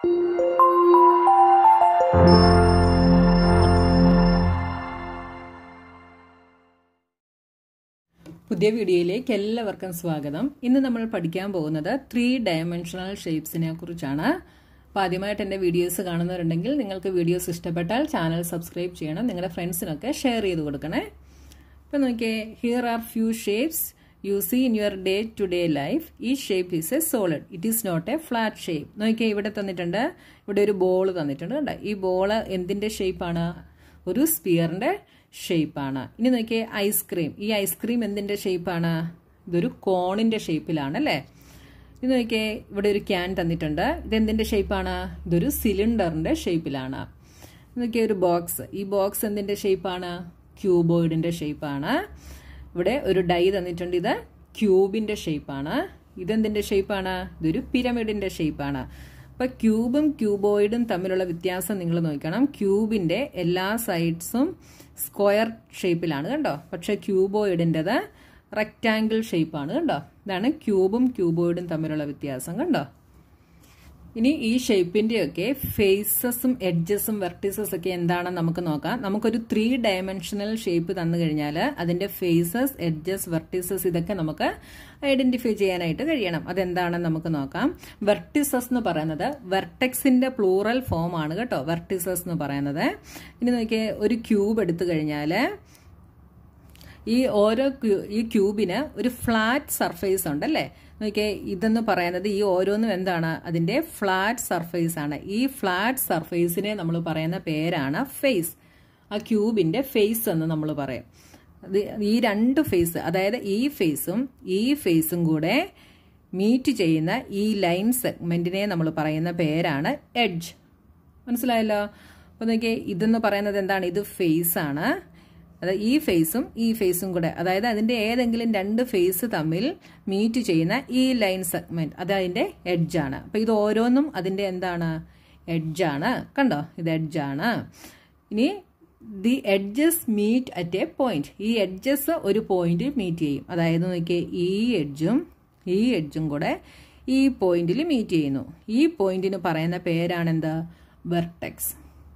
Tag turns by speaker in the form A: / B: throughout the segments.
A: പുതിയ വീഡിയോയിലേക്ക് എല്ലാവർക്കും സ്വാഗതം. ഇന്ന് നമ്മൾ പഠിക്കാൻ പോകുന്നത് ത്രീ ഡയമെൻഷണൽ ഷേപ്സിനെ കുറിച്ചാണ്. അപ്പോൾ ആദ്യമായിട്ട് എന്റെ വീഡിയോസ് കാണുന്നവരുണ്ടെങ്കിൽ നിങ്ങൾക്ക് വീഡിയോസ് ഇഷ്ടപ്പെട്ടാൽ ചാനൽ സബ്സ്ക്രൈബ് ചെയ്യണം. നിങ്ങളുടെ ഫ്രണ്ട്സിനൊക്കെ ഷെയർ ചെയ്ത് കൊടുക്കണേ. ഇപ്പം നോക്കിയേ here are few shapes you see in your day to day life ഈ shape is a solid it is not a flat shape നോക്കിയാൽ ഇവിടെ തന്നിട്ടുണ്ട്. ഇവിടെ ഒരു ബോൾ തന്നിട്ടുണ്ട് കണ്ടോ? ഈ ബോൾ എന്തിന്റെ ഷേപ്പാണ് ഒരു സ്പിയറിന്റെ ഷേപ്പാണ് ഇനി നോക്കിയേ ഐസ്ക്രീം ഈ ഐസ്ക്രീം എന്തിന്റെ ഷേപ്പാണ് ഇതൊരു കോണിന്റെ ഷേപ്പിലാണ് അല്ലേ? ഇത് നോക്കിയേ ഇവിടെ ഒരു ക്യാൻ തന്നിട്ടുണ്ട്. ഇത് എന്തിന്റെ ഷേപ്പാണ് ഇതൊരു സിലിണ്ടറിന്റെ ഷേപ്പിലാണ് നോക്കിയേ ഒരു ബോക്സ് ഈ ബോക്സ് എന്തിന്റെ ഷേപ്പാണ് ക്യൂബോയിഡിന്റെ ഷേപ്പാണ് ഇവിടെ ഒരു ഡൈ തന്നിട്ടുണ്ട്. ഇത് ക്യൂബിന്റെ ഷേപ്പാണ്. ഇതെന്തിന്റെ ഷേപ്പാണ്? ഇതൊരു പിരമിഡിന്റെ ഷേപ്പാണ്. അപ്പോൾ ക്യൂബും ക്യൂബോയിഡും തമ്മിലുള്ള വ്യത്യാസം നിങ്ങൾ നോക്കണം. ക്യൂബിന്റെ എല്ലാ സൈഡ്സും സ്ക്വയർ ഷേപ്പിലാണ് കണ്ടോ? പക്ഷേ ക്യൂബോയിഡിന്റെത് റെക്റ്റാങ്കിൾ ഷേപ്പാണ് കണ്ടോ? ഇതാണ് ക്യൂബും ക്യൂബോയിഡും തമ്മിലുള്ള വ്യത്യാസം കണ്ടോ? ഇനി ഈ ഷേപ്പിന്റെയൊക്കെ ഫേസസും എഡ്ജസും വെർട്ടിസസ് ഒക്കെ എന്താണെന്ന് നമുക്ക് നോക്കാം. നമുക്കൊരു ത്രീ ഡയമെൻഷണൽ ഷേപ്പ് തന്നു കഴിഞ്ഞാൽ അതിന്റെ ഫേസസ് എഡ്ജസ് വെർട്ടിസസ് ഇതൊക്കെ നമുക്ക് ഐഡന്റിഫൈ ചെയ്യാനായിട്ട് കഴിയണം. അതെന്താണെന്ന് നമുക്ക് നോക്കാം. വെർട്ടിസസ് എന്ന് പറയുന്നത് വെർട്ടെക്സിന്റെ പ്ലൂറൽ ഫോം ആണ് കേട്ടോ വെർട്ടിസസ് എന്ന് പറയുന്നത്. ഇനി നോക്കിയേ ഒരു ക്യൂബ് എടുത്തു കഴിഞ്ഞാൽ ഈ ഓരോ ഈ ക്യൂബിന് ഒരു ഫ്ലാറ്റ് സർഫേസ് ഉണ്ട് അല്ലേ? നോക്കിയേ ഇതെന്ന് പറയുന്നത് ഈ ഓരോന്നും എന്താണ്? അതിന്റെ ഫ്ലാറ്റ് സർഫേസ് ആണ്. ഈ ഫ്ലാറ്റ് സർഫേസിനെ നമ്മൾ പറയുന്ന പേരാണ് ഫേസ്. ആ ക്യൂബിന്റെ ഫേസ് എന്ന് നമ്മൾ പറയും. ഈ രണ്ട് ഫേസ് അതായത് ഈ ഫേസും ഈ ഫേസും കൂടെ മീറ്റ് ചെയ്യുന്ന ഈ ലൈൻ സെഗ്മെന്റിനെ നമ്മൾ പറയുന്ന പേരാണ് എഡ്ജ്. മനസ്സിലായല്ലോ? അപ്പോൾ നോക്കിയേ ഇതെന്ന് പറയുന്നത് എന്താണ്? ഇത് ഫേസ് ആണ് അതായത് ഈ ഫേസും ഈ ഫേസും കൂടെ അതായത് അതിന്റെ ഏതെങ്കിലും രണ്ട് ഫേസ് തമ്മിൽ മീറ്റ് ചെയ്യുന്ന ഈ ലൈൻ സെഗ്മെന്റ് അത് അതിന്റെ എഡ്ജാണ് അപ്പോൾ ഇത് ഓരോന്നും അതിന്റെ എന്താണ്? എഡ്ജാണ് കണ്ടോ? ഇത് എഡ്ജാണ് ഇനി the edges meet at a point ഈ എഡ്ജസ് ഒരു പോയിന്റിൽ മീറ്റ് ചെയ്യും. അതായത് നോക്കിയേ ഈ എഡ്ജും ഈ എഡ്ജും കൂടെ ഈ പോയിന്റിൽ മീറ്റ് ചെയ്യുന്നു. ഈ പോയിന്റിന് പറയുന്ന പേരാണെന്ത് വെർട്ടെക്സ്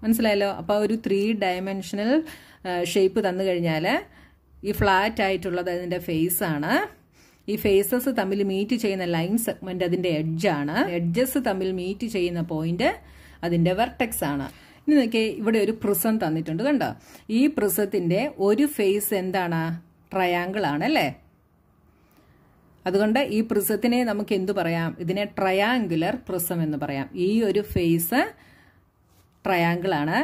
A: മനസ്സിലായല്ലോ? അപ്പോൾ ഒരു ത്രീ ഡയമെൻഷനൽ ഷേപ്പ് തന്നു കഴിഞ്ഞാൽ ഈ ഫ്ലാറ്റ് ആയിട്ടുള്ളത് അതിന്റെ ആണ്. ഈ ഫേസസ് തമ്മിൽ മീറ്റ് ചെയ്യുന്ന ലൈൻ സെഗ്മെന്റ് അതിന്റെ എഡ്ജാണ് എഡ്ജസ് തമ്മിൽ മീറ്റ് ചെയ്യുന്ന പോയിന്റ് അതിന്റെ വെർട്ടെക്സ് ആണ്. ഇനി നോക്കിയേ ഇവിടെ ഒരു പ്രിസം തന്നിട്ടുണ്ട് കണ്ടോ? ഈ പ്രിസത്തിന്റെ ഒരു ഫേസ് എന്താണ്? ട്രയാങ്കിൾ ആണ് അല്ലേ? അതുകൊണ്ട് ഈ പ്രിസത്തിനെ നമുക്ക് എന്തു പറയാം? ഇതിനെ ട്രയാങ്കുലർ പ്രിസം എന്ന് പറയാം. ഈ ഒരു ഫേസ് ട്രയാങ്കിൾ ആണ്.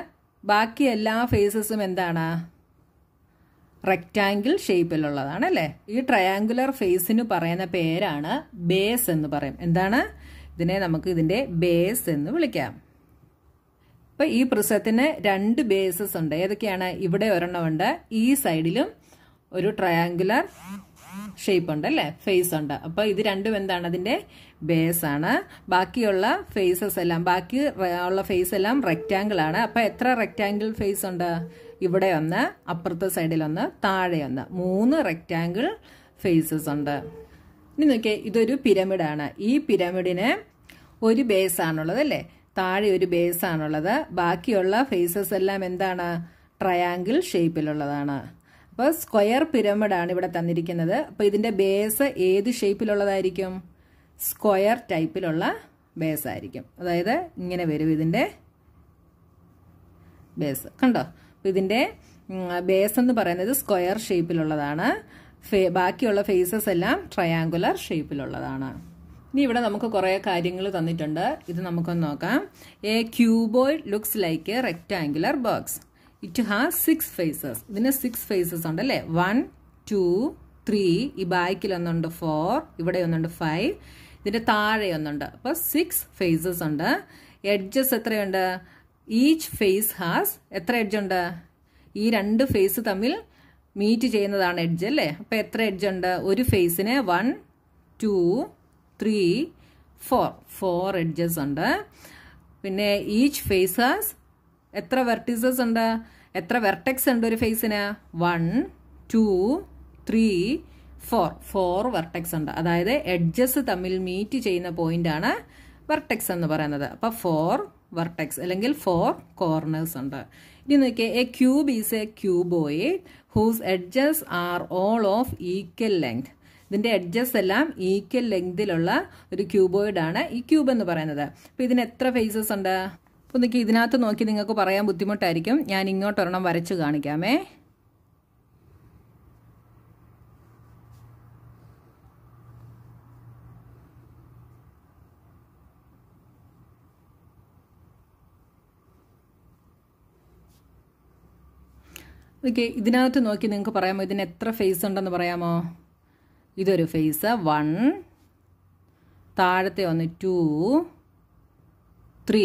A: ബാക്കി എല്ലാ ഫേസസും എന്താണ്? റെക്റ്റാങ്കിൾ ഷേപ്പിലുള്ളതാണ് അല്ലേ? ഈ ട്രയാങ്കുലർ ഫേസിന് പറയുന്ന പേരാണ് ബേസ് എന്ന് പറയും. എന്താണ്? ഇതിനെ നമുക്ക് ഇതിന്റെ ബേസ് എന്ന് വിളിക്കാം. ഇപ്പം ഈ പ്രിസത്തിന് രണ്ട് ബേസസ് ഉണ്ട്. ഏതൊക്കെയാണ്? ഇവിടെ ഒരെണ്ണമുണ്ട് ഈ സൈഡിലും ഒരു ട്രയാങ്കുലർ ഷേപ്പ് ഉണ്ട് അല്ലേ ഫേസ് ഉണ്ട്. അപ്പൊ ഇത് രണ്ടും എന്താണ് അതിന്റെ ബേസ് ആണ്. ബാക്കിയുള്ള ഫേസസ് എല്ലാം ബാക്കി ഉള്ള ഫേസ് എല്ലാം റെക്റ്റാങ്കിൾ ആണ്. അപ്പൊ എത്ര റെക്റ്റാങ്കിൾ ഫേസ് ഉണ്ട്? ഇവിടെ ഒന്ന് അപ്പുറത്തെ സൈഡിൽ ഒന്ന് താഴെ ഒന്ന്. മൂന്ന് റെക്റ്റാങ്കിൾ ഫേസസ് ഉണ്ട്. ഇനി നോക്കിയേ ഇതൊരു പിരമിഡാണ് ഈ പിരമിഡിന് ഒരു ബേസ് ആണുള്ളത് അല്ലേ? താഴെ ഒരു ബേസ് ആണുള്ളത്. ബാക്കിയുള്ള ഫേസസ് എല്ലാം എന്താണ്? ട്രയാങ്കിൾ ഷേപ്പിലുള്ളതാണ് അപ്പോൾ സ്ക്വയർ പിരമിഡ് ആണ് ഇവിടെ തന്നിരിക്കുന്നത്. അപ്പോൾ ഇതിന്റെ ബേസ് ഏത് ഷേപ്പിലുള്ളതായിരിക്കും സ്ക്വയർ ടൈപ്പിലുള്ള ബേസ് ആയിരിക്കും. അതായത് ഇങ്ങനെ വരും ഇതിന്റെ ബേസ് കണ്ടോ? അപ്പോൾ ഇതിന്റെ ബേസ് എന്ന് പറയുന്നത് സ്ക്വയർ ഷേപ്പിലുള്ളതാണ് ബാക്കിയുള്ള ഫേസസ് എല്ലാം ട്രയാങ്കുലർ ഷേപ്പിലുള്ളതാണ് ഇനി ഇവിടെ നമുക്ക് കുറേ കാര്യങ്ങൾ തന്നിട്ടുണ്ട്. ഇത് നമുക്കൊന്ന് നോക്കാം. A cuboid looks like a rectangular box it has six faces ഇതിന് സിക്സ് ഫേസസ് ഉണ്ട് അല്ലേ? വൺ ടു ത്രീ ഈ ബാക്കിൽ ഒന്നുണ്ട് ഫോർ ഇവിടെ ഒന്നുണ്ട് ഫൈവ് ഇതിന്റെ താഴെ ഒന്നുണ്ട്. അപ്പോൾ സിക്സ് ഫേസസ് ഉണ്ട്. എഡ്ജസ് എത്രയുണ്ട്? ഈച്ച് ഫേസ് ഹാസ് എത്ര എഡ്ജ് ഉണ്ട്? ഈ രണ്ട് ഫേസ് തമ്മിൽ മീറ്റ് ചെയ്യുന്നതാണ് എഡ്ജ് അല്ലേ? അപ്പോൾ എത്ര എഡ്ജ് ഉണ്ട്? ഒരു ഫേസിന് one two three four four edges ഉണ്ട്. പിന്നെ ഈച്ച് ഫേസ് ഹാസ് എത്ര വെർട്ടിസസ് ഉണ്ട്? എത്ര വെർട്ടെക്സ് ഉണ്ട് ഒരു ഫേസിന് one two three four four vertex ഉണ്ട്. അതായത് എഡ്ജസ് തമ്മിൽ മീറ്റ് ചെയ്യുന്ന പോയിന്റാണ് വെർട്ടെക്സ് എന്ന് പറയുന്നത്. അപ്പോൾ ഫോർ വെർട്ടെക്സ് അല്ലെങ്കിൽ ഫോർ കോർണേഴ്സ് ഉണ്ട്. ഇനി നോക്കിയാൽ a cube is a cuboid whose edges are all of equal length ഇതിന്റെ എഡ്ജസ് എല്ലാം ഈക്വൽ ലെങ്തിലുള്ള ഒരു ക്യൂബോയിഡ് ആണ് ഈ ക്യൂബ് എന്ന് പറയുന്നത്. അപ്പോൾ ഇതിന് എത്ര ഫേസസ് ഉണ്ട്? അപ്പോൾ നിങ്ങൾക്ക് ഇതിനകത്ത് നോക്കി നിങ്ങൾക്ക് പറയാൻ ബുദ്ധിമുട്ടായിരിക്കും. ഞാൻ ഇങ്ങോട്ടൊരെണ്ണം വരച്ച് കാണിക്കാമേ. ഓക്കെ ഇതിനകത്ത് നോക്കി നിങ്ങൾക്ക് പറയാമോ? ഇതിന് എത്ര ഫേസ് ഉണ്ടെന്ന് പറയാമോ? ഇതൊരു ഫേസ് വൺ താഴത്തെ ഒന്ന് two three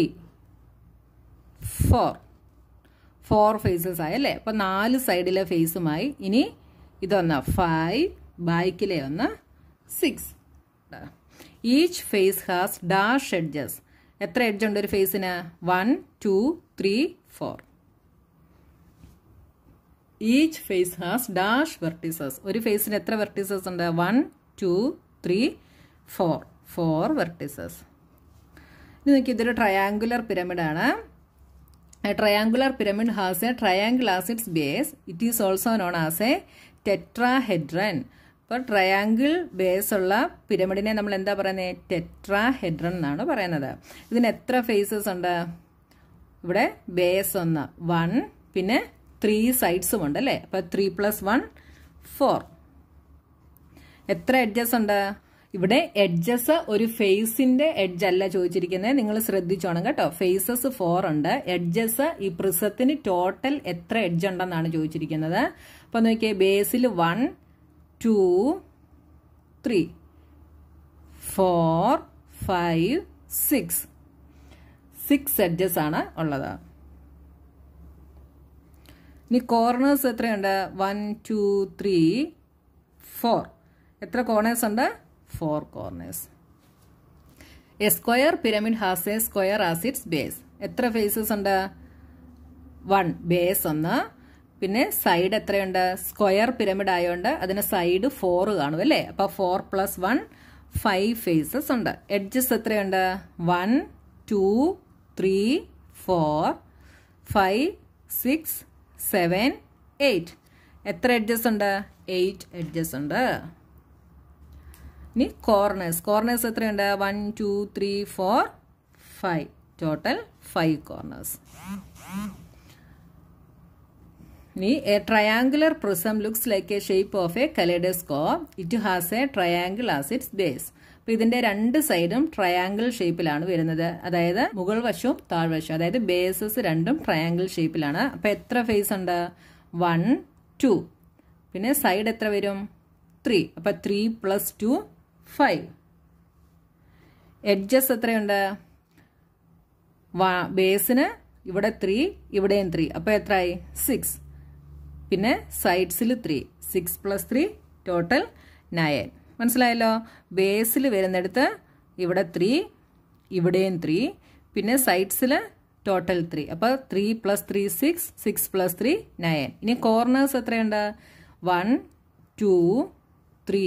A: four four faces ആയി അല്ലേ? അപ്പം നാല് സൈഡിലെ ഫേസുമായി ഇനി ഇതൊന്ന് ഫൈവ് ബാക്കിലെ ഒന്ന് six each face has dash edges എത്ര എഡ്ജ് ഉണ്ട് ഒരു ഫേസിന് one two three four each face has dash vertices ഒരു ഫേസിന് എത്ര വെർട്ടിസസ് ഉണ്ട്? One two three four four vertices ഇനി നോക്കി ഇതൊരു triangular പിരമിഡാണ് triangular pyramid has a triangle as its base it is also known as a tetrahedron അപ്പോൾ triangle base ഉള്ള പിരമിഡിനെ നമ്മൾ എന്താ പറയുന്നത് ടെട്രാഹെഡ്രൻ എന്നാണ് പറയുന്നത്. ഇതിന് എത്ര ഫേസസ് ഉണ്ട്? ഇവിടെ ബേസ് ഒന്ന് വൺ പിന്നെ ത്രീ സൈഡ്സും ഉണ്ട് അല്ലേ? അപ്പോൾ ത്രീ പ്ലസ് വൺ ഫോർ എത്ര എഡ്ജസ് ഉണ്ട്? ഇവിടെ എഡ്ജസ് ഒരു ഫേസിന്റെ എഡ്ജ് അല്ല ചോദിച്ചിരിക്കുന്നത്. നിങ്ങൾ ശ്രദ്ധിച്ചോണം കേട്ടോ. ഫേസസ് ഫോർ ഉണ്ട്. എഡ്ജസ് ഈ പ്രിസത്തിന് ടോട്ടൽ എത്ര എഡ്ജ് ഉണ്ടെന്നാണ് ചോദിച്ചിരിക്കുന്നത്. അപ്പൊ നോക്കിയേ ബേസിൽ one two three four five six six edges ആണ് ഉള്ളത്. ഇനി കോർണേഴ്സ് എത്രയുണ്ട്? വൺ ടു ത്രീ ഫോർ എത്ര കോർണേഴ്സ് ഉണ്ട്? Four corners. A square pyramid has a square as its base. എത്ര ഫേസസ് ഉണ്ട്? വൺ ബേസ് ഒന്ന്. പിന്നെ സൈഡ് എത്രയുണ്ട്? സ്ക്വയർ പിരമിഡ് ആയതുകൊണ്ട് അതിന് സൈഡ് ഫോർ കാണും അല്ലേ? അപ്പൊ four plus one five faces ഉണ്ട്. എഡ്ജസ് എത്രയുണ്ട്? One two three four five six seven eight എത്ര എഡ്ജസ് ഉണ്ട്? എയ്റ്റ് എഡ്ജസ് ഉണ്ട്. ഇനി കോർണേഴ്സ് കോർണേഴ്സ് എത്രയുണ്ട്? One two three four five total five corners ഇനി a triangular prism looks like a shape of a kaleidoscope it has a triangle as its base അപ്പോൾ ഇതിന്റെ രണ്ട് സൈഡും ട്രയാങ്കിൾ ഷേപ്പിലാണ് വരുന്നത്. അതായത് മുകൾ വശവും താഴ്വശവും അതായത് ബേസസ് രണ്ടും ട്രയാങ്കിൾ ഷേപ്പിലാണ് അപ്പോൾ എത്ര ഫേസ് ഉണ്ട്? വൺ ടു പിന്നെ സൈഡ് എത്ര വരും? ത്രീ അപ്പൊ three plus two five edges എത്രയുണ്ട്? ബേസിന് ഇവിടെ ത്രീ ഇവിടെയും ത്രീ. അപ്പൊ എത്രയായി സിക്സ്. പിന്നെ സൈഡ്സിൽ three. Six plus three total nine. മനസ്സിലായല്ലോ? ബേസിൽ വരുന്നിടത്ത് ഇവിടെ ത്രീ ഇവിടെയും ത്രീ. പിന്നെ സൈഡ്സിൽ ടോട്ടൽ ത്രീ. അപ്പോൾ three plus three six six plus three nine. ഇനി കോർണേഴ്സ് എത്രയുണ്ട്? One two three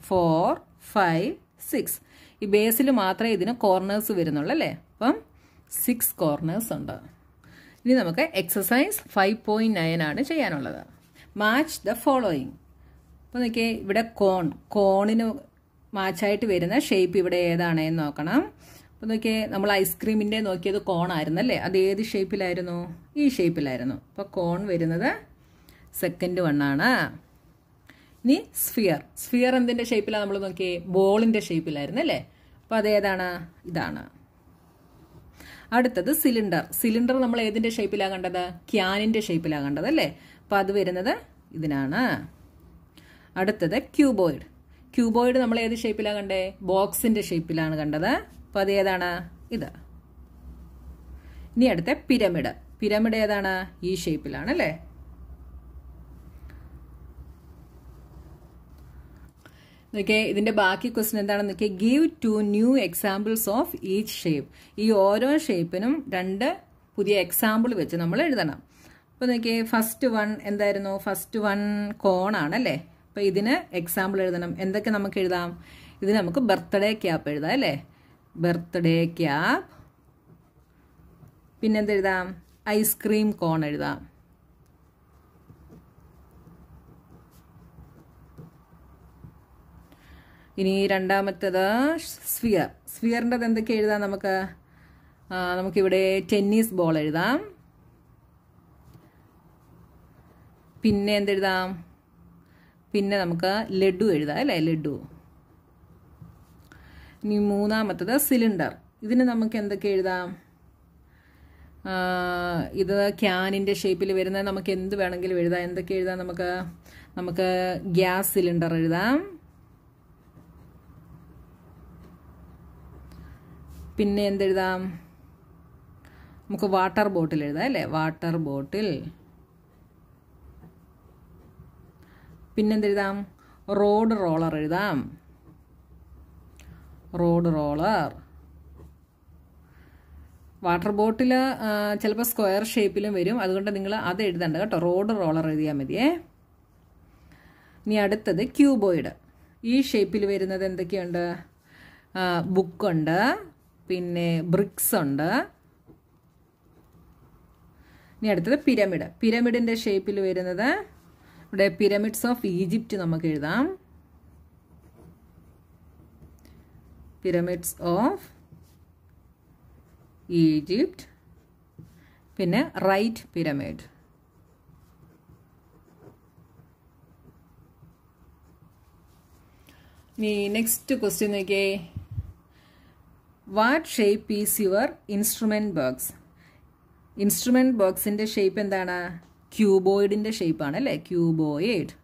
A: four five six ഈ ബേസിൽ മാത്രമേ ഇതിന് കോർണേഴ്സ് വരുന്നുള്ളൂ അല്ലേ? അപ്പം സിക്സ് കോർണേഴ്സ് ഉണ്ട്. ഇനി നമുക്ക് എക്സസൈസ് ഫൈവ് പോയിന്റ് നയൻ ആണ് ചെയ്യാനുള്ളത്. മാച്ച് ദ ഫോളോയിങ് അപ്പോൾ നോക്കിയേ ഇവിടെ കോൺ കോണിന് മാച്ചായിട്ട് വരുന്ന ഷേപ്പ് ഇവിടെ ഏതാണ് എന്ന് നോക്കണം. അപ്പോൾ നോക്കിയേ നമ്മൾ ഐസ്ക്രീമിന്റെ നോക്കിയത് കോണായിരുന്നു അല്ലേ? അത് ഏത് ഷേപ്പിലായിരുന്നു ഈ ഷേപ്പിലായിരുന്നു അപ്പോൾ കോൺ വരുന്നത് സെക്കൻഡ് വണ്ണാണ് ഇനി സ്ഫിയർ. സ്ഫിയർ എന്തിന്റെ ഷേപ്പിലാണ് നമ്മൾ നോക്കിയേ? ബോളിന്റെ ഷേപ്പിലായിരുന്നു അല്ലേ? അപ്പോൾ അതേതാണ് ഇതാണ്. അടുത്തത് സിലിണ്ടർ സിലിണ്ടർ നമ്മൾ ഏതിന്റെ ഷേപ്പിലാണ് കണ്ടത്? ക്യാനിന്റെ ഷേപ്പിലാണ് കണ്ടത് അല്ലേ? അപ്പൊ അത് വരുന്നത് ഇതിനാണ്. അടുത്തത് ക്യൂബോയിഡ്. ക്യൂബോയിഡ് നമ്മൾ ഏത് ഷേപ്പിലാണ് കണ്ടേ? ബോക്സിന്റെ ഷേപ്പിലാണ് കണ്ടത്. അപ്പൊ അത് ഏതാണ്? ഇത്. ഇനി അടുത്ത പിരമിഡ്. പിരമിഡ് ഏതാണ്? ഈ ഷേപ്പിലാണ് അല്ലേ? നോക്കിയേ ഇതിന്റെ ബാക്കി ക്വസ്റ്റ്യൻ എന്താണെന്ന് നോക്കിയാൽ give two new examples of each shape ഈ ഓരോ ഷേപ്പിനും രണ്ട് പുതിയ എക്സാമ്പിൾ വെച്ച് നമ്മൾ എഴുതണം. അപ്പോൾ നോക്കിയേ ഫസ്റ്റ് വൺ എന്തായിരുന്നു? ഫസ്റ്റ് വൺ കോണാണ് അല്ലേ അപ്പോൾ ഇതിന് എക്സാമ്പിൾ എഴുതണം. എന്തൊക്കെ നമുക്ക് എഴുതാം? ഇത് നമുക്ക് ബർത്ത്ഡേ ക്യാപ്പ് എഴുതാം അല്ലേ? ബർത്ത്ഡേ ക്യാപ്പ് പിന്നെന്തെഴുതാം? ഐസ്ക്രീം കോൺ എഴുതാം. ഇനി രണ്ടാമത്തേത് സ്ഫിയർ. സ്ഫിയറിന്റെത് എന്തൊക്കെ എഴുതാം നമുക്ക്? നമുക്കിവിടെ ടെന്നീസ് ബോൾ എഴുതാം. പിന്നെ എന്തെഴുതാം? പിന്നെ നമുക്ക് ലഡു എഴുതാം അല്ലേ? ലഡു. ഇനി മൂന്നാമത്തത് സിലിണ്ടർ. ഇതിന് നമുക്ക് എന്തൊക്കെ എഴുതാം? ഇത് ക്യാനിന്റെ ഷേപ്പിൽ വരുന്ന നമുക്ക് എന്ത് വേണമെങ്കിലും എഴുതാം. എന്തൊക്കെ എഴുതാം നമുക്ക്? നമുക്ക് ഗ്യാസ് സിലിണ്ടർ എഴുതാം. പിന്നെ എന്തെഴുതാം? നമുക്ക് വാട്ടർ ബോട്ടിൽ എഴുതാം അല്ലേ? വാട്ടർ ബോട്ടിൽ പിന്നെന്തെഴുതാം റോഡ് റോളർ എഴുതാം. റോഡ് റോളർ വാട്ടർ ബോട്ടിൽ ചിലപ്പോൾ സ്ക്വയർ ഷേപ്പിലും വരും. അതുകൊണ്ട് നിങ്ങൾ അത് എഴുതണ്ട കേട്ടോ. റോഡ് റോളർ എഴുതിയാൽ മതിയേ. ഇനി അടുത്തത് ക്യൂബോയിഡ് ഈ ഷേപ്പിൽ വരുന്നത് എന്തൊക്കെയുണ്ട്? ബുക്കുണ്ട് പിന്നെ ബ്രിക്സ് ഉണ്ട്. ഇനി അടുത്തത് പിരമിഡ് പിരമിഡിന്റെ ഷേപ്പിൽ വരുന്നത് ഇവിടെ പിരമിഡ്സ് ഓഫ് ഈജിപ്റ്റ് നമുക്ക് എഴുതാം. പിരമിഡ്സ് ഓഫ് ഈജിപ്റ്റ് പിന്നെ റൈറ്റ് പിരമിഡ് ഇനി നെക്സ്റ്റ് ക്വസ്റ്റ്യൻ നോക്കിയേ. What shape is your instrument box instrument ബോക്സിന്റെ ഷേപ്പ് എന്താണ്? ക്യൂബോയിഡിന്റെ ഷേപ്പാണ് അല്ലേ? ക്യൂബോയിഡ്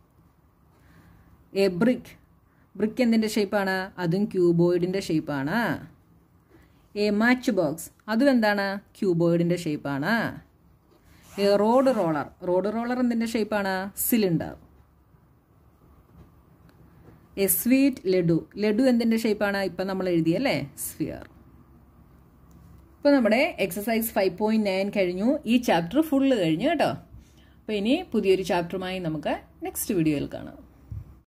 A: എ ബ്രിക്ക് ബ്രിക്ക് എന്തിന്റെ ഷേപ്പാണ് അതും ക്യൂബോയിഡിന്റെ ഷേപ്പാണ് എ മാച്ച് ബോക്സ് അതും എന്താണ്? ക്യൂബോയിഡിന്റെ ഷേപ്പാണ് a road roller road roller എന്തിന്റെ ഷേപ്പാണ് cylinder a sweet laddu. Laddu എന്തിന്റെ ഷേപ്പാണ് ഇപ്പം നമ്മൾ എഴുതിയല്ലേ സ്ഫിയർ ഇപ്പോൾ നമ്മുടെ എക്സസൈസ് ഫൈവ് പോയിന്റ് നയൻ കഴിഞ്ഞു. ഈ ചാപ്റ്റർ ഫുള്ള് കഴിഞ്ഞു കേട്ടോ. അപ്പോൾ ഇനി പുതിയൊരു ചാപ്റ്ററുമായി നമുക്ക് നെക്സ്റ്റ് വീഡിയോയിൽ കാണാം.